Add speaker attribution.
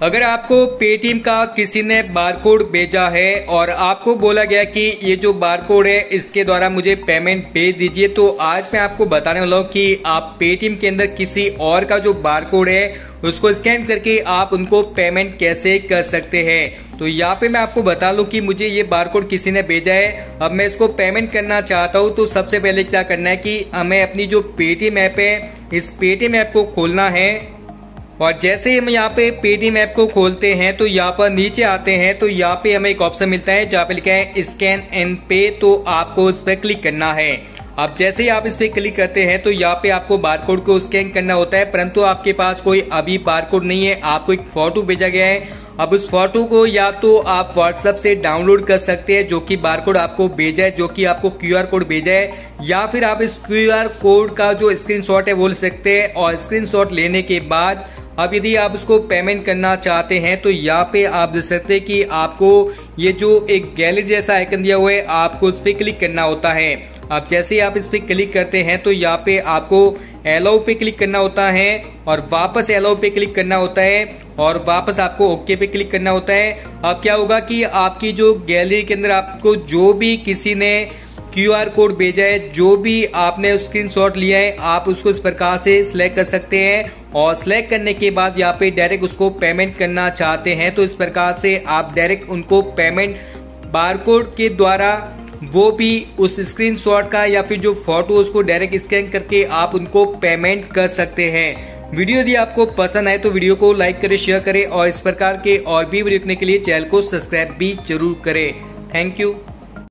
Speaker 1: अगर आपको पेटीएम का किसी ने बारकोड भेजा है और आपको बोला गया कि ये जो बारकोड है, इसके द्वारा मुझे पेमेंट भेज दीजिए तो आज मैं आपको बताने वाला हूँ कि आप पेटीएम के अंदर किसी और का जो बारकोड है, उसको स्कैन करके आप उनको पेमेंट कैसे कर सकते हैं। तो यहाँ पे मैं आपको बता लू कि मुझे ये बारकोड किसी ने भेजा है। अब मैं इसको पेमेंट करना चाहता हूँ तो सबसे पहले क्या करना है कि हमें अपनी जो पेटीएम ऐप है, इस पेटीएम ऐप को खोलना है। और जैसे ही हम यहाँ पे पेटीएम ऐप को खोलते हैं तो यहाँ पर नीचे आते हैं तो यहाँ पे हमें एक ऑप्शन मिलता है, जहाँ पे लिखा है, स्कैन एंड पे तो आपको इस पर क्लिक करना है। अब जैसे ही आप इस पे क्लिक करते हैं तो यहाँ पे आपको बारकोड को स्कैन करना होता है, परंतु आपके पास कोई अभी बारकोड नहीं है, आपको एक फ़ोटो भेजा गया है। अब उस फ़ोटो को या तो आप व्हाट्सएप से डाउनलोड कर सकते हैं, जो कि बारकोड आपको भेजा है, जो कि आपको क्यूआर कोड भेजा है, या फिर आप इस क्यूआर कोड का जो स्क्रीनशॉट है, वो ले सकते हैं, और स्क्रीनशॉट लेने के बाद अब यदि आप उसको पेमेंट करना चाहते हैं तो यहाँ पे आप देख सकते हैं कि आपको ये जो एक गैलरी जैसा आइकन दिया हुआ है, आपको उस पर क्लिक करना होता है। अब जैसे ही आप इस पे क्लिक करते हैं तो यहाँ पे आपको एलाउ पे क्लिक करना होता है और वापस एलाउ पे क्लिक करना होता है और वापस आपको ओके पे क्लिक करना होता है। अब क्या होगा कि आपकी जो गैलरी के अंदर आपको जो भी किसी ने क्यू आर कोड भेजा है, जो भी आपने स्क्रीन शॉट लिया है, आप उसको इस प्रकार से सिलेक्ट कर सकते हैं और सिलेक्ट करने के बाद यहाँ पे डायरेक्ट उसको पेमेंट करना चाहते हैं तो इस प्रकार से आप डायरेक्ट उनको पेमेंट बारकोड के द्वारा वो भी उस स्क्रीनशॉट का या फिर जो फ़ोटो उसको डायरेक्ट स्कैन करके आप उनको पेमेंट कर सकते हैं। वीडियो यदि आपको पसंद आए तो वीडियो को लाइक करें शेयर करें और इस प्रकार के और भी वीडियो देखने के लिए चैनल को सब्सक्राइब भी ज़रूर करें। Thank you